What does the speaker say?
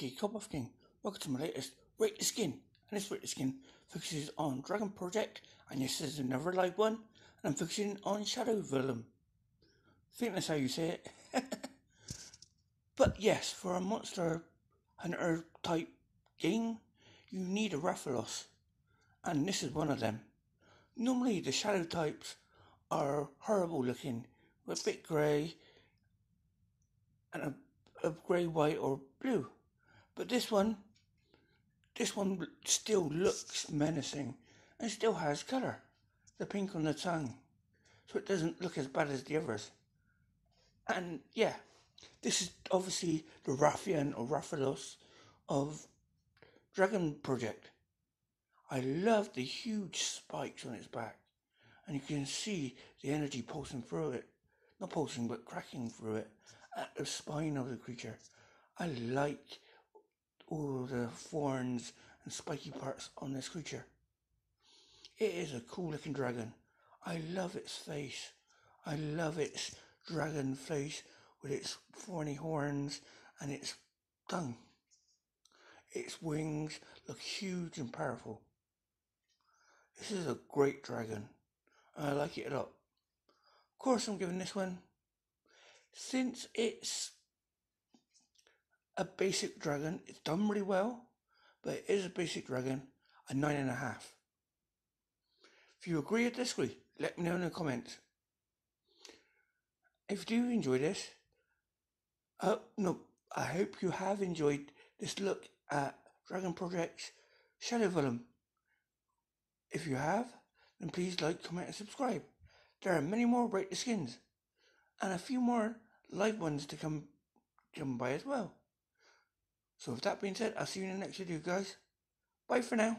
Mikey Cobboff King. Welcome to my latest Rate the Skin. And this Rate the Skin focuses on Dragon Project, and yes, there's another live one, and I'm focusing on Shadow Vlum. I think that's how you say it. but yes, for a monster hunter type game, you need a Rathalos, and this is one of them. Normally, the shadow types are horrible looking, with a bit grey and a of grey, white, or blue. But this one, this one still looks menacing and still has colour. The pink on the tongue. So it doesn't look as bad as the others. And yeah, this is obviously the Rathian or Rathalos of Dragon Project. I love the huge spikes on its back. And you can see the energy pulsing through it. Not pulsing, but cracking through it at the spine of the creature. I like all the thorns and spiky parts on this creature. It is a cool looking dragon. I love its face. I love its dragon face with its thorny horns and its tongue. Its wings look huge and powerful. This is a great dragon. I like it a lot. Of course, I'm giving this one since it's a basic dragon, it's done really well, but it is a basic dragon, a nine and a half. If you agree or disagree, let me know in the comments. If you do enjoy this, uh, no, I hope you have enjoyed this look at Dragon Project's Shadow Vlum. If you have, then please like, comment, and subscribe. There are many more Rate the Skins, and a few more live ones to come come by as well. So with that being said, I'll see you in the next video guys. Bye for now.